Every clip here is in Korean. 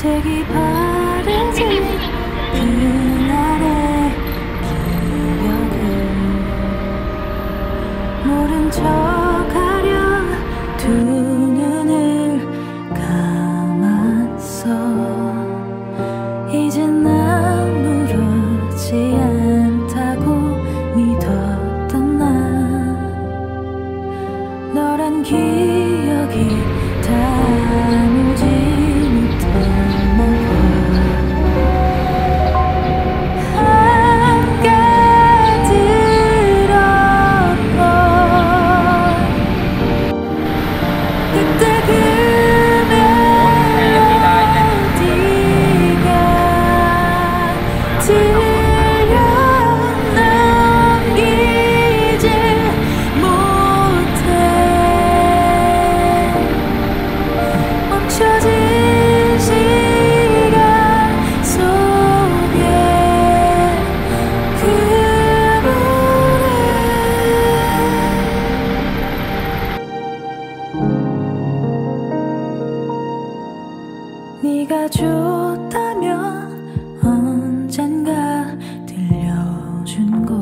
색이 바래진 그날의 기억을 모른 척하려 두 눈을 감았어. 이젠 아무렇지 않다고 믿었던 나. 너란 기억이 다 ocean go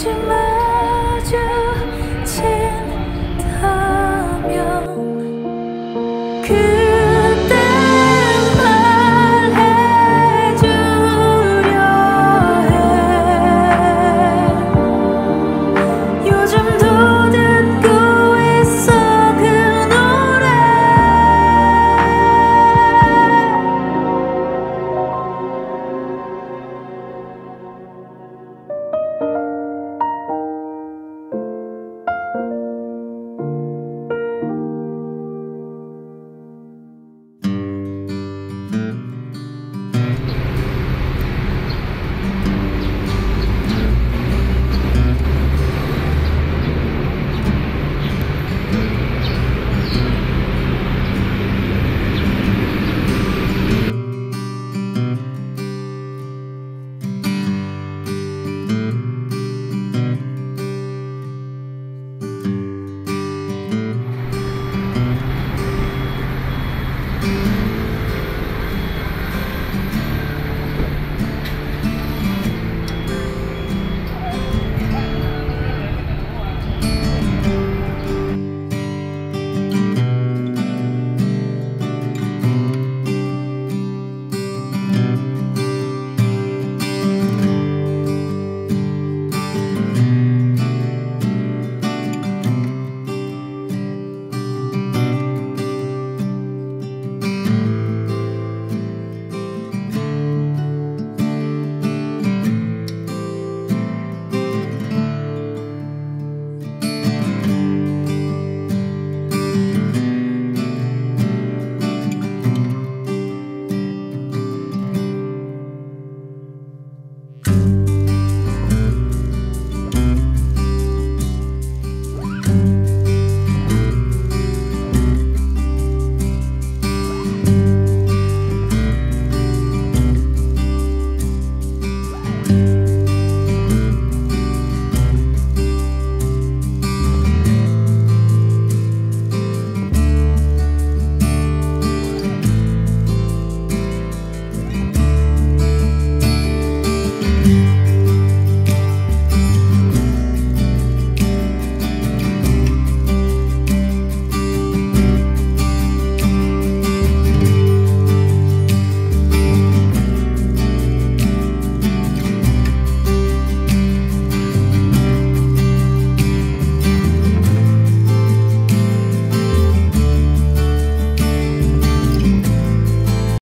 심한